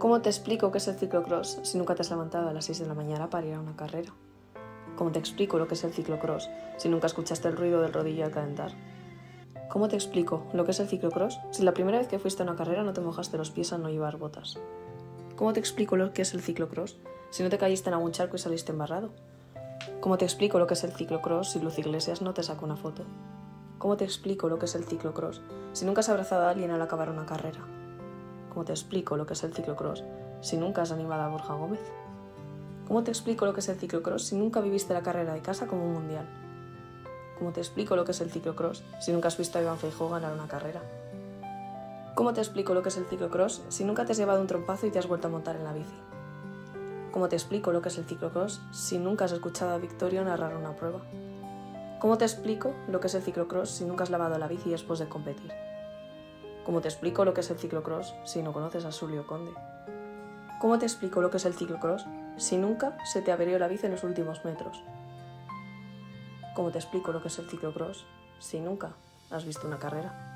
¿Cómo te explico qué es el ciclocross si nunca te has levantado a las 6 de la mañana para ir a una carrera? ¿Cómo te explico lo que es el ciclocross si nunca escuchaste el ruido del rodillo al calentar? ¿Cómo te explico lo que es el ciclocross si la primera vez que fuiste a una carrera no te mojaste los pies al no llevar botas? ¿Cómo te explico lo que es el ciclocross si no te caíste en algún charco y saliste embarrado? ¿Cómo te explico lo que es el ciclocross si Luz Iglesias no te sacó una foto? ¿Cómo te explico lo que es el ciclocross si nunca has abrazado a alguien al acabar una carrera? ¿Cómo te explico lo que es el ciclocross si nunca has animado a Borja Gómez? ¿Cómo te explico lo que es el ciclocross si nunca viviste la carrera de casa como un mundial? ¿Cómo te explico lo que es el ciclocross si nunca has visto a Iván Feijó ganar una carrera? ¿Cómo te explico lo que es el ciclocross si nunca te has llevado un trompazo y te has vuelto a montar en la bici? ¿Cómo te explico lo que es el ciclocross si nunca has escuchado a Victorio narrar una prueba? ¿Cómo te explico lo que es el ciclocross si nunca has lavado la bici después de competir? ¿Cómo te explico lo que es el ciclocross si no conoces a Sulio Conde? ¿Cómo te explico lo que es el ciclocross si nunca se te averió la bici en los últimos metros? ¿Cómo te explico lo que es el ciclocross si nunca has visto una carrera?